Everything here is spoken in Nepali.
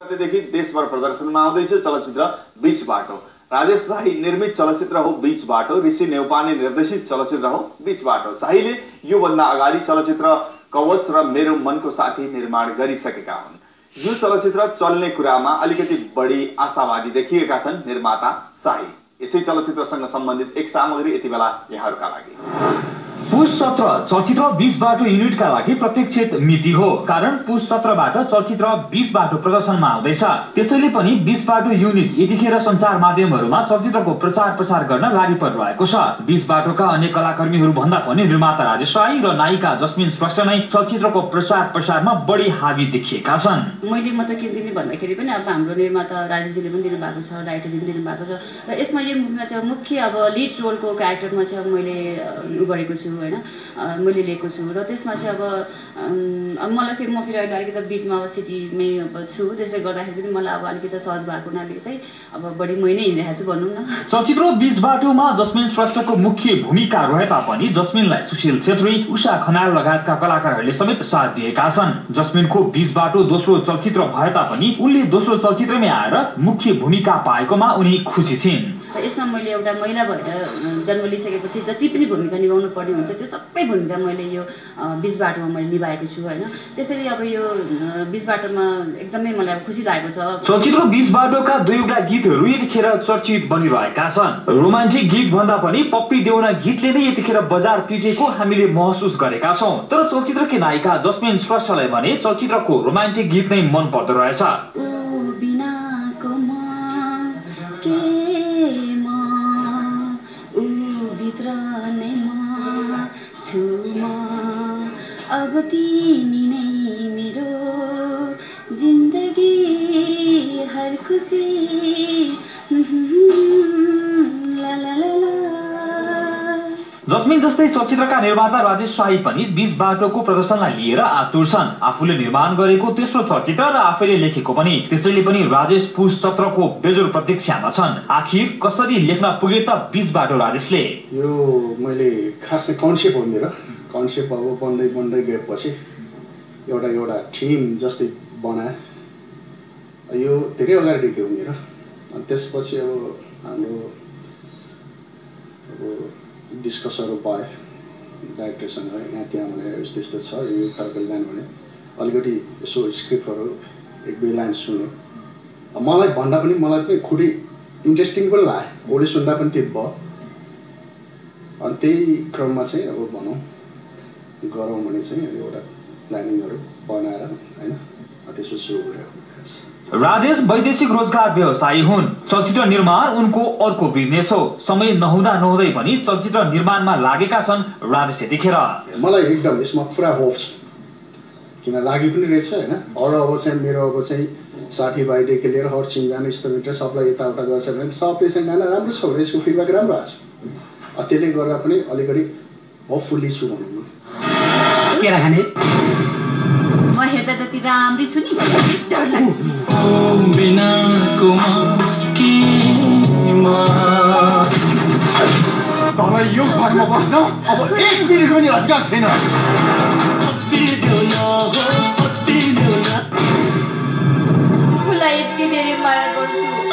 देखि देशभर प्रदर्शनमा आउँदैछ चलचित्र बीच बाटो राजेश शाही निर्मित चलचित्र हो बीच बाटो ऋषि नेौपाने निर्देशित चलचित्र हो बीच बाटो शाहीले योभन्दा अगाडि चलचित्र कवच र मेरो मनको साथी निर्माण गरिसकेका हुन्। यो चलचित्र चल्ने कुरामा अलिकति बढी आशावादी देखिएका छन् निर्माता शाही। यसै चलचित्रसँग सम्बन्धित एक सामग्री यति बेला यहाँहरूका लागि। पुष सत्र चलचित्र बिस बाटो युनिटका लागि प्रत्यक्ष मिति हो। कारण पुष सत्रबाट चलचित्र बिस बाटो प्रदर्शनमा आउँदैछ। त्यसैले पनि बिस बाटो युनिट यतिखेर सञ्चार माध्यमहरूमा चलचित्रको प्रचार प्रसार गर्न लागि परिरहेको छ। बिस बाटोका अन्य कलाकर्मीहरू भन्दा पनि निर्माता राजेश राई र नायिका जस्मिन श्रेष्ठ नै चलचित्रको प्रचार प्रसारमा बढी हावी देखिएका छन्। मैले म त किन दिने भन्दाखेरि पनि अब हाम्रो निर्माता राजेशजीले पनि दिनुभएको छ डाइरेक्टरजीले दिनुभएको छ। र यसमा यो मुभीमा चाहिँ मुख्य अब लिड रोलको क्यारेक्टरमा चाहिँ मैले गरेको छु। होइन मैले लिएको छु। र त्यसमा चाहिँ अब मलाई फेरि म फेरि अहिले अलिकति बिचमा अब सिटीमै अब छु। त्यसले गर्दाखेरि पनि मलाई अब अलिकति सहज भएको हुनाले चाहिँ अब बढी मै नै हिँडिरहेको छु भनौँ न। चलचित्र बिच बाटोमा जस्मिन श्रेष्ठको मुख्य भूमिका रहे तापनि जस्मिनलाई सुशील छेत्री उषा खनाल लगायतका कलाकारहरूले समेत साथ दिएका छन्। जस्मिनको बिच बाटो दोस्रो चलचित्र भए तापनि उनले दोस्रो चलचित्रमै आएर मुख्य भूमिका पाएकोमा उनी खुसी छिन्। यसमा मैले एउटा महिला भएर जन्म लिइसकेपछि जति पनि भूमिका निभाउनु पर्ने हुन्छ त्यो सबै भूमिका मैले यो बिच बाटोमा मैले निभाएको छु होइन। त्यसरी अब यो बिच बाटोमा एकदमै मलाई अब खुसी लागेको छ। चलचित्र बिच बाटोका दुईवटा गीतहरू यतिखेर चर्चित बनिरहेका छन्। रोमान्टिक गीत भन्दा पनि पप्पी देउना गीतले नै यतिखेर बजार पिटेको हामीले महसुस गरेका छौँ। तर चलचित्रकी नायिका जस्मिन श्रेष्ठलाई भने चलचित्रको रोमान्टिक गीत नै मन पर्दो रहेछ म छु म। अब तिमी जस्तै चलचित्रका निर्माता राजेश शाही पनि बिच बाटोको प्रदर्शनलाई लिएर आतुर छन्। आफूले निर्माण गरेको तेस्रो चलचित्र र आफैले लेखेको पनि। त्यसैले पनि राजेश पुष सत्रको बेजोर प्रतीक्षामा छन्। आखिर कसरी लेख्न पुगे त बिच बाटो राजेशले? यो मैले खासै कन्सेप्ट हो मेरो। कन्सेप्ट अब बन्दै बन्दै गएपछि एउटा एउटा थिम जस्तै बनाएँ। यो धेरै अगाडि लेख्यो मेरो। अनि त्यसपछि अब हाम्रो अब डिस्कसहरू भयो डाइरेक्टरसँग यहाँ त्यहाँ भनेर यस्तो यस्तो छ यो खालको लाइन भने अलिकति यसो स्क्रिप्टहरू एक दुई लाइन सुने मलाई भन्दा पनि मलाई पनि खुदै इन्ट्रेस्टिङ पनि लाग्यो ओडी सुन्दा पनि त्यो भयो अनि त्यही क्रममा चाहिँ अब भनौँ गरौँ भने चाहिँ एउटा प्लानिङहरू बनाएर होइन त्यसो सुरु गरेको राजेश वैदेशिक रोजगार व्यवसायी हुन्। चलचित्र निर्माण उनको अर्को बिजनेस हो। समय नहुँदा नहुँदै पनि चलचित्र निर्माणमा लागेका छन् राजेश यतिखेर मलाई एकदम यसमा पुरा होप छ। किन लागि पनि रहेछ होइन? अरू अब चाहिँ मेरो अब चाहिँ साथीभाइदेखि लिएर हर चिनजान इष्टमित्र सबलाई यताउता गर्छ भने सबले चाहिँ नाना राम्रो छ भने यसको फिडब्याक राम्रो आएको छ। अ, त्यसले गर्दा पनि अलिकति होपफुल्ली छु भनौँ न। हेर्दा जति राम्री छु नि डर तँलाई यो घरमा बस्न अब एक मिनट पनि अधिकार छैन। यति धेरै माया गर्छु।